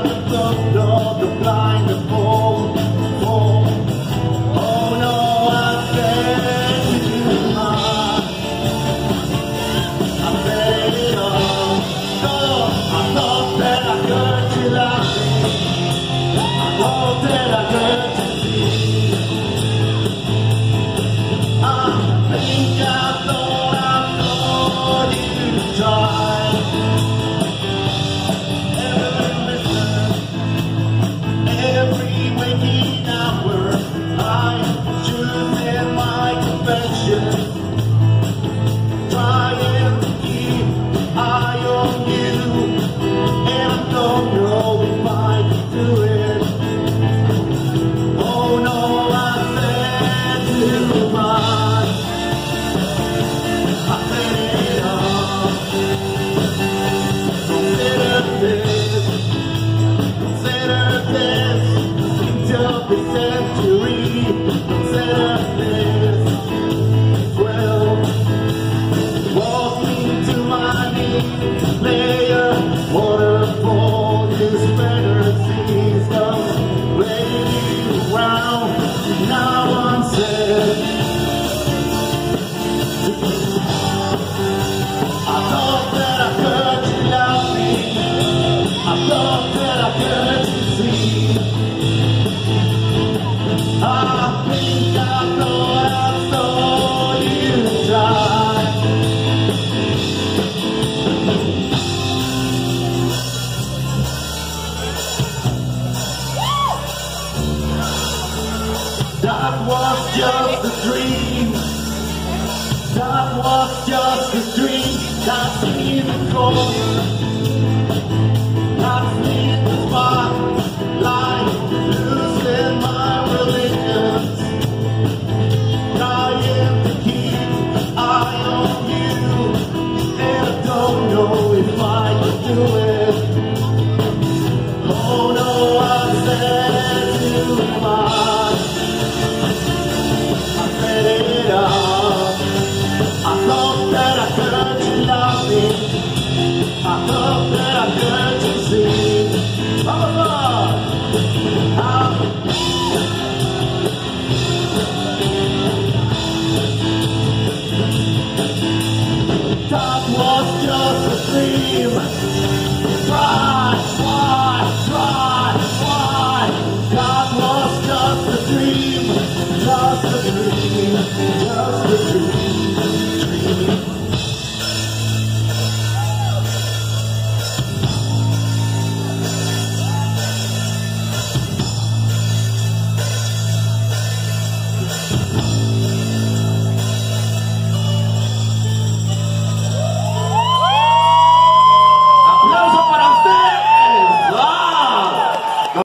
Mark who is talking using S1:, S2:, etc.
S1: Out of the dog. was just a dream. That was just a dream. That's the cold.